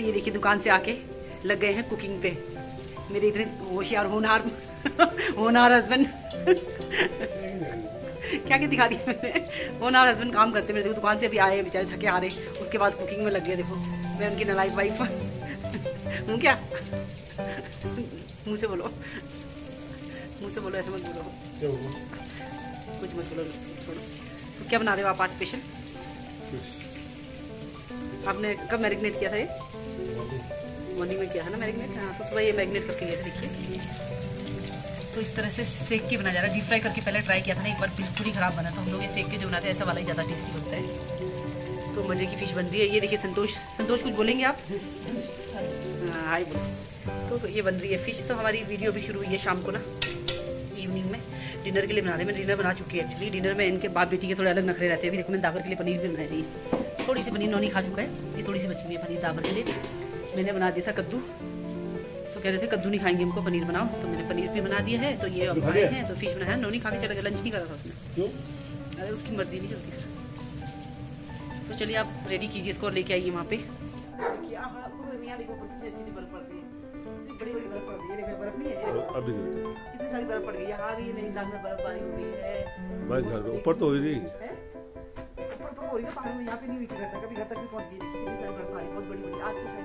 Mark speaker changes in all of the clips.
Speaker 1: दुकान से आके लग गए हैं कुकिंग पे। मेरे इतने होशियार होनहार होनहार हस्बैंड क्या क्या दिखा दिया मैंने? होनहार हस्बैंड काम करते मेरे देखो दुकान से अभी आए बेचारे थके आ रहे उसके बाद कुकिंग में लग गए देखो। मैं उनकी नलाइक वाइफ हूँ। क्या? मुँह से बोलो। मुँह से बोलो ऐसे मत बोलो। कुछ मत बोलो छोड़ो। तो क्या बना रहे हो आप आज स्पेशल आपने कब मैरिनेट किया था ये? मॉर्निंग में किया है ना मैरिनेट हाँ तो सुबह ये मैरिनेट करके गए थे देखिए। तो इस तरह से सेक के बना जा रहा है। डीप फ्राई करके पहले ट्राई किया था ना एक बार बिल्कुल ही खराब बना तो हम लोग ये सेक के जो बनाते हैं ऐसा वाला ही ज़्यादा टेस्टी होता है। तो मज़े की फ़िश बन रही है। ये देखिए संतोष संतोष कुछ बोलेंगे आप? हाँ हाय बोलो। तो ये बन रही है फ़िश तो हमारी वीडियो भी शुरू हुई है शाम को ना इवनिंग में। डिनर के लिए बना रहे मैं डिनर बना चुकी है एक्चुअली डिनर में इनके बाप बेटी के थोड़े अलग नखरे रहते हैं। अभी देखो मैं दावर के लिए पनीर भी बनाई थी। थोड़ी सी पनीर नौनी खा चुका है। ये थोड़ी सी बची हुई है पनीर दावर के लिए। मैंने बना दिया था कद्दू। तो कह रहे थे कद्दू नहीं खाएँगे हमको पनीर बनाओ। तो मैंने पनीर भी बना दिया है तो ये अब खाए हैं तो फ़िश बनाया। है नौनी खा के चला गया। लंच नहीं करा था उसने। अरे उसकी मर्ज़ी नहीं चलती। फिर तो चलिए आप रेडी कीजिए इसको और लेके आइए वहाँ पे। बड़ी बड़ी बर्फ़ पड़ रही है। बर्फ़
Speaker 2: अभी
Speaker 1: कितनी सारी बर्फ़ पड़ गई है। यहाँ भी नैनीताल में बर्फबारी हो गई है।
Speaker 2: घर में ऊपर तो हो रही
Speaker 1: है? ऊपर तो हो रही है पहाड़ों में। यहाँ पे नहीं हुई थी घर तक। अभी घर तक भी पहुँच गई कितनी सारी बर्फबारी बहुत बड़ी बड़ी आज के साइड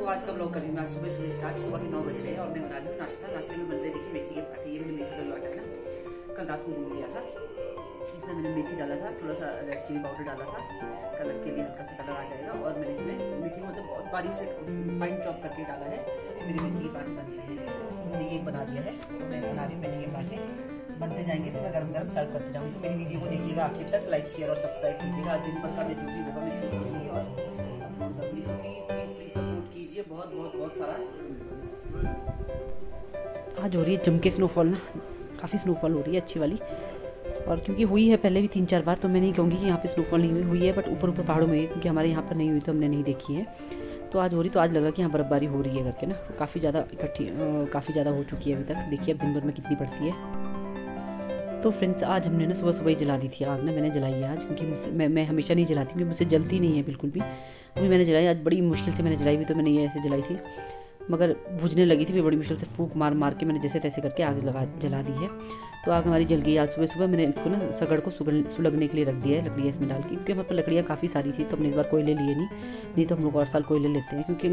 Speaker 1: तो, आज का ब्लॉग करेंगे? आज सुबह सुबह स्टार्ट सुबह के नौ बज रहे हैं और मैं बना रही हूँ नाश्ता। नाश्ते में बन रहे देखिए मेथी के पराठे। ये मैंने मेथी का आटा है कल रात को भून लिया था। इसमें मैंने मेथी डाला था थोड़ा सा रेड चिली पाउडर डाला था। कलर के लिए हल्का सा कलर आ जाएगा और मैंने इसमें मेथी मतलब बहुत बारीक से फाइन चॉप करके डाला है। मेरे मेथी के पराठे बन रहे हैं। मैंने ये बना दिया है तो मैं बना रही हूँ मेथी के पराठे। बनते जाएँगे फिर मैं गर्म गर्म सर्व करते जाऊँगी। तो मेरी वीडियो को देखिएगा आखिर तक लाइक शेयर और सब्सक्राइब कीजिएगा। दिन भर का मैं जो भी होगा मैं आज हो रही है जम के स्नोफॉल ना। काफ़ी स्नोफॉल हो रही है अच्छी वाली। और क्योंकि हुई है पहले भी तीन चार बार तो मैं नहीं कहूँगी कि यहाँ पे स्नोफॉल नहीं हुई हुई है बट ऊपर ऊपर पहाड़ों में, क्योंकि हमारे यहाँ पर नहीं हुई तो हमने नहीं देखी है। तो आज हो रही तो आज लग लगा कि यहाँ बर्फबारी हो रही है करके ना। तो काफ़ी ज़्यादा इकट्ठी काफ़ी ज़्यादा हो चुकी है अभी तक। देखिए अब दिन भर में कितनी पड़ती है। तो फ्रेंड्स आज हमने ना सुबह सुबह ही जला दी थी आग ना, मैंने जलाई है आज, क्योंकि मुझसे, मैं मैं हमेशा नहीं जलाती, क्योंकि मुझसे जलती नहीं है बिल्कुल भी। अभी मैंने जलाई, आज बड़ी मुश्किल से मैंने जलाई भी तो मैंने ये ऐसे जलाई थी। मगर बुझने लगी थी, फिर बड़ी मुश्किल से फूक मार मार के मैंने जैसे तैसे करके आग लगा, जला दी है। तो आग हमारी जल गई, आज सुबह सुबह मैंने इसको ना सगड़ को सुलगने के लिए रख दिया है लकड़ियाँ इसमें डाल के, क्योंकि हमारे पास लकड़ियाँ काफ़ी सारी थी तो हमने इस बार कोयले लिए नहीं नहीं तो हम लोग और साल कोयले लेते हैं, क्योंकि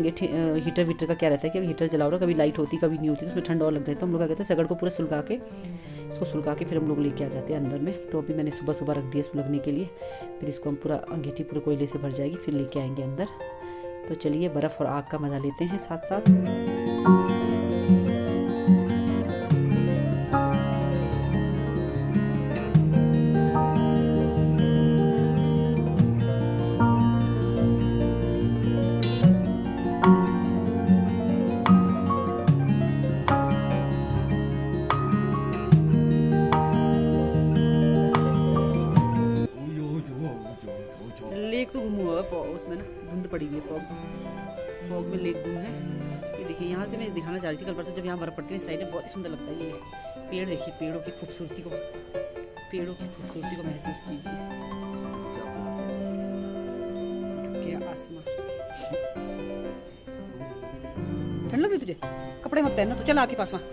Speaker 1: हीटर वीटर का क्या रहता है कि हीटर जलाओ ना, कभी लाइट होती, कभी नहीं होती तो उसमें ठंड और लग जाए तो हम लोग क्या कहते हैं, सगड़ को पूरा सुलगा के इसको सुलगा के फिर हम लोग लेके आ जाते हैं अंदर में। तो अभी मैंने सुबह सुबह रख दिया सुलगने के लिए। फिर इसको हम पूरा अंगीठी पूरे कोयले से भर जाएगी, फिर लेके आएँगे अंदर। तो चलिए बर्फ़ और आग का मज़ा लेते हैं साथ साथ उसमें ना धुंध पड़ी हुई है फॉग। फॉग में लेक गुम है। ये देखिए, यहाँ से मैं दिखाना चाह रही थी कल परसों जब यहाँ बर्फ़ पड़ती है साइड में बहुत ही सुंदर लगता है ये। पेड़ देखिए, पेड़ों की खूबसूरती को, पेड़ों की खूबसूरती को महसूस कीजिए। ठंड लग रही तुझे? कपड़े मत पहनना, तू चल आके पास वहाँ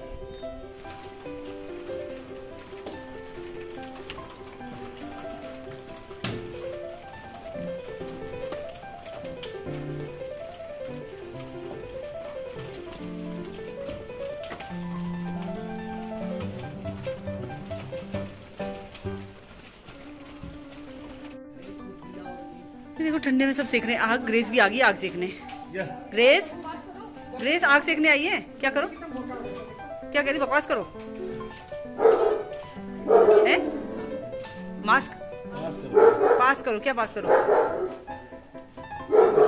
Speaker 1: देखो ठंडे में सब सेक रहे हैं आग ग्रेस भी आ गई आग सेकने। ग्रेस? ग्रेस आग सेकने आई है? क्या करो? क्या कह रही बकवास करो? है? मास्क? पास करो क्या पास करो?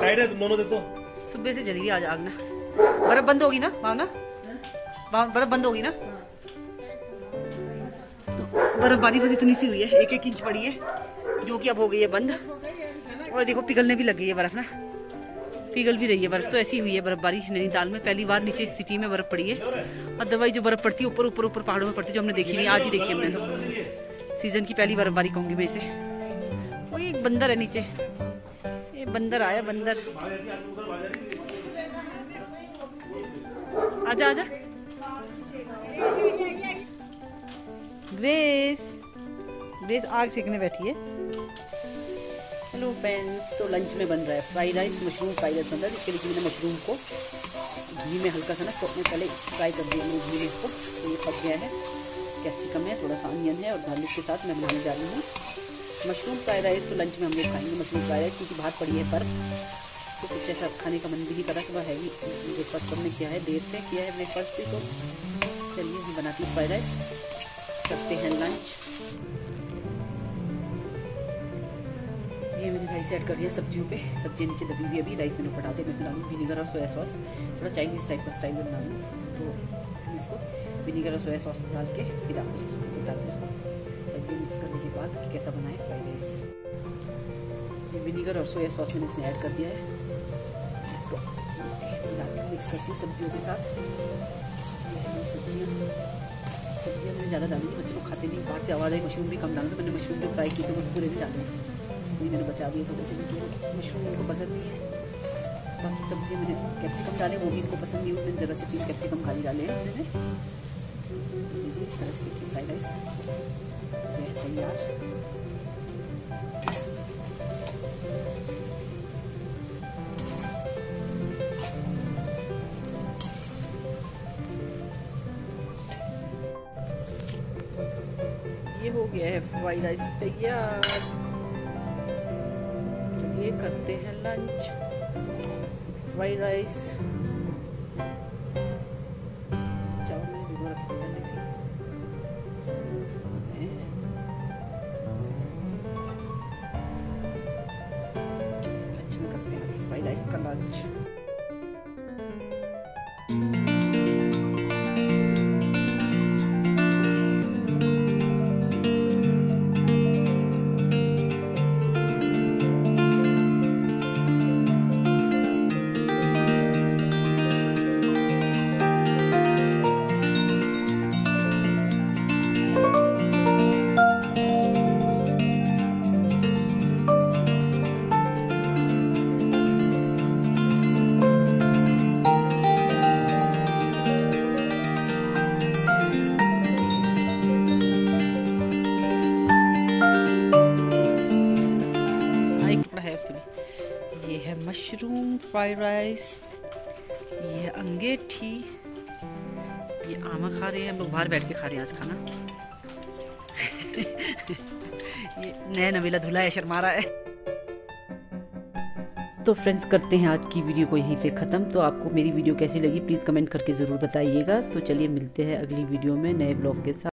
Speaker 2: टाइट है तुम दोनों देखो
Speaker 1: सुबह से जली आज आग ना। बर्फ़ बंद होगी ना भावना? बर्फ़ बंद होगी ना? तो बर्फबारी बस इतनी सी हुई है एक एक इंच पड़ी है। जो कि अब हो गई है बंद। और देखो, पिघलने भी लग गई है बर्फ़ ना। पिघल भी रही है बर्फ़ तो ऐसी हुई है बर्फबारी नैनीताल में। पहली बार नीचे सिटी में बर्फ़ पड़ी है। अदरवाइज़ जो बर्फ़ पड़ती है, ऊपर ऊपर ऊपर पहाड़ों में पड़ती है, जो हमने देखी नहीं, आज ही देखी हमने तो। सीज़न की पहली बर्फबारी कहूँगी मैं इसे। वही एक बंदर है नीचे। ये बंदर आया, बंदर। आजा आजा। ग्रेस ग्रेस आग सेकने बैठी है। हेलो फ्रेंड्स तो लंच में बन रहा है fried rice mushroom fried rice बन रहा है। जिसके लिए मैंने मशरूम को घी में हल्का सा ना तो पहले फ्राई कर दिया घी में इसको। तो ये पक गया है। कैप्सिकम है, थोड़ा सा अनियन है और गार्लिक के साथ मैं बनाने जा रही हूँ। मशरूम फ्राइड राइस तो लंच में हम लोग खाएँगे मशरूम फ्राइड राइस क्योंकि बाहर पड़ी है पर तो कुछ ऐसा खाने का मन भी नहीं करा सुबह हैवी ब्रेकफास्ट हमने किया है, देर से किया है ब्रेकफास्ट भी तो चलिए हम बनाती हूँ फ्राइड राइस करते हैं। ऐड कर दिया सब्जियों पे। सब्ज़ियाँ नीचे दबी हुई अभी राइस मैंने पटा दिया, मैं इसमें डालूँ विनीगर और सोया सॉस थोड़ा चाइनीज़ टाइप का स्टाइल में बना लूँ तो हम इसको विनीगर और सोया सॉस डाल के फिर आप उसको बताते हैं सब्ज़ी मिक्स करने के बाद कैसा बनाए फ्राइड राइस विनीगर और सोया सॉस मैंने इसमें ऐड कर दिया है। इसको मिक्स करती हूँ सब्जियों के साथ। सब्ज़ियाँ सब्ज़ियाँ मैंने ज़्यादा डाली बच्चे लोग खाते नहीं, बाहर से आवाज़ आई, मशरूम भी कम डालूँ तो मैंने मशरूम जो फ्राई की तो वो पूरे भी डाले मैंने बचा दिए थोड़े से क्योंकि मशरूम इनको पसंद नहीं है। बाकी सब्ज़ी मैंने कैप्सिकम डाले, वो भी इनको पसंद नहीं मैंने ज़रा से तीन कैप्सिकम खाली डाले हैं मैंने इस तरह से देखिए फ्राइड राइस तैयार। ये हो गया है फ्राइड राइस तैयार। करते हैं लंच फ्राइड राइस रखते हैं हैं। फ्राइड राइस का लंच फ्राइड राइस ये अंगेठी, ये आमा खा रहे हैं बाहर बैठ के खा रहे हैं आज खाना। ये नया नवेला धुला है, शर्मा रहा है। तो फ्रेंड्स, करते हैं आज की वीडियो को यहीं पे ख़त्म। तो आपको मेरी वीडियो कैसी लगी, प्लीज़ कमेंट करके ज़रूर बताइएगा। तो चलिए मिलते हैं अगली वीडियो में नए ब्लॉग के साथ।